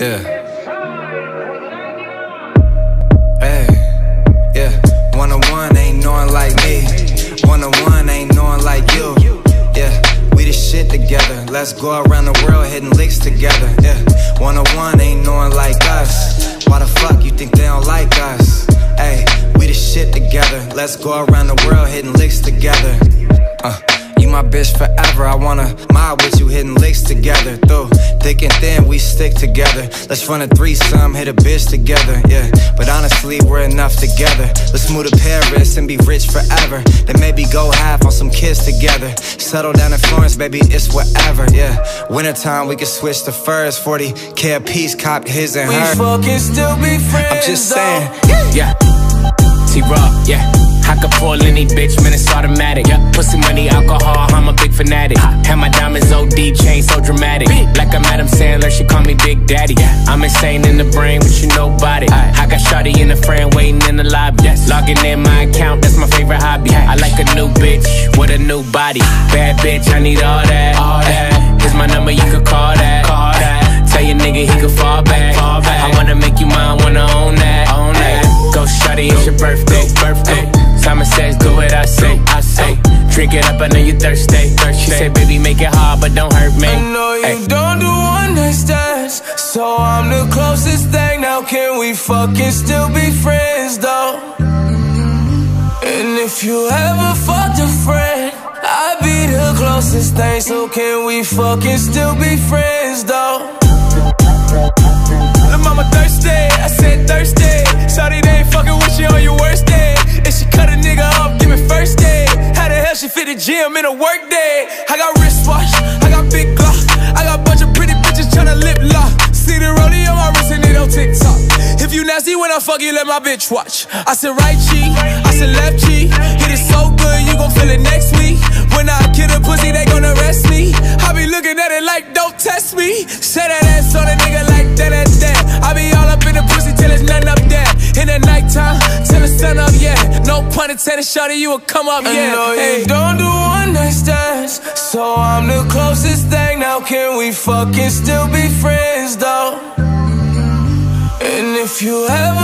Yeah. Hey, yeah. One on one ain't knowing like me. One on one ain't knowing like you. Yeah, we the shit together. Let's go around the world hitting licks together. Yeah, one on one ain't knowing like us. Why the fuck you think they don't like us? Hey, we the shit together. Let's go around the world hitting licks together. Uh, you my bitch forever. I wanna mob with you hitting licks together. Through thick and thin, we stick together. Let's run a threesome, hit a bitch together. Yeah, but honestly, we're enough together. Let's move to Paris and be rich forever. Then maybe go half on some kids together. Settle down in Florence, baby, it's whatever. Yeah, wintertime, we can switch to furs. 40k a piece, cop his and We her. fucking still be friends. I'm just saying. Yeah. T-Raw, yeah. I could pull any bitch, man, it's automatic. Yeah. Pussy money, alcohol, I'm a big fanatic. Have my diamonds OD chain so dramatic. Like I'm Adam Sandler, she call me Big Daddy. Yeah. I'm insane in the brain, but you nobody. I got Shawty in the frame, waiting in the lobby. Yes. Logging in my account, that's my favorite hobby. I like a new bitch with a new body. Bad bitch, I need all that. All that. Birthday. Birthday. Simon says, do what I say. I say. Drink it up, I know you thirsty. thirsty. She said, baby, make it hard, but don't hurt me. I know you Ay. don't do one night stands, so I'm the closest thing. Now can we fucking still be friends though? And if you ever fucked a friend, I'd be the closest thing. So can we fucking still be friends though? Gym in a work day? I got wristwatch, I got big glock, I got bunch of pretty bitches tryna lip lock. See the rollie on my wrist and it on TikTok. If you nasty when I fuck you, let my bitch watch. I said right cheek, I said left cheek. Hit it so good, you gon' feel it next week. When I kill a pussy, they gon' arrest me. I be looking at it like, don't test me. Say that pun intended, shawty, you will come up, yeah. know you Hey, don't do one night stands, so I'm the closest thing. Now can we fucking still be friends, though? And if you ever.